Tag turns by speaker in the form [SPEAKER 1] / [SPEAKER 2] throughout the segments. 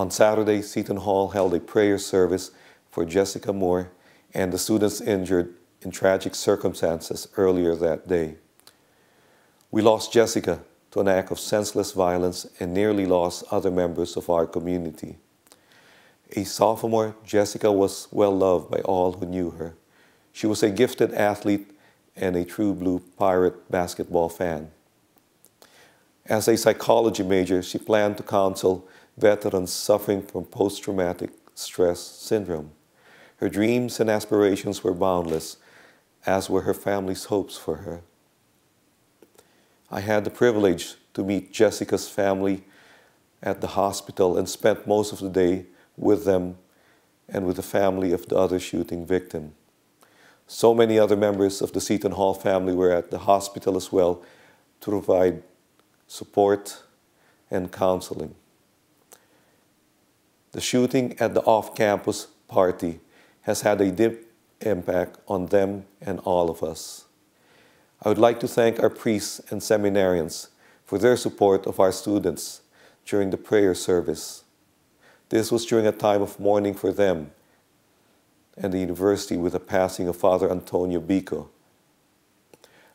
[SPEAKER 1] On Saturday, Seton Hall held a prayer service for Jessica Moore and the students injured in tragic circumstances earlier that day. We lost Jessica to an act of senseless violence and nearly lost other members of our community. A sophomore, Jessica was well loved by all who knew her. She was a gifted athlete and a true blue pirate basketball fan. As a psychology major, she planned to counsel veterans suffering from post traumatic stress syndrome. Her dreams and aspirations were boundless, as were her family's hopes for her. I had the privilege to meet Jessica's family at the hospital and spent most of the day with them and with the family of the other shooting victim. So many other members of the Seton Hall family were at the hospital as well to provide support and counseling. The shooting at the off campus party has had a deep impact on them and all of us. I would like to thank our priests and seminarians for their support of our students during the prayer service. This was during a time of mourning for them and the university with the passing of Father Antonio Bico.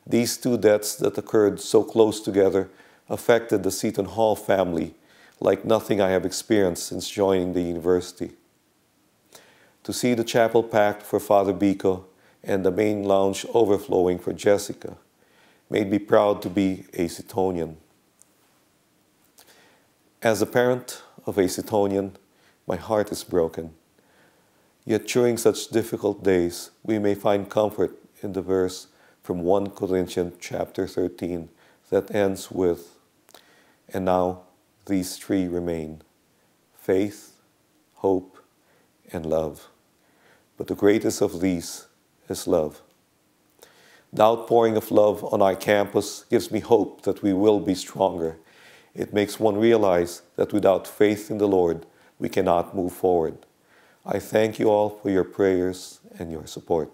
[SPEAKER 1] These two deaths that occurred so close together affected the Seton Hall family like nothing I have experienced since joining the university. To see the chapel packed for Father Bico and the main lounge overflowing for Jessica made me proud to be a Setonian. As a parent of a Setonian, my heart is broken. Yet during such difficult days, we may find comfort in the verse from 1 Corinthians chapter 13 that ends with, And now these three remain faith, hope, and love. But the greatest of these is love. The outpouring of love on our campus gives me hope that we will be stronger. It makes one realize that without faith in the Lord, we cannot move forward. I thank you all for your prayers and your support.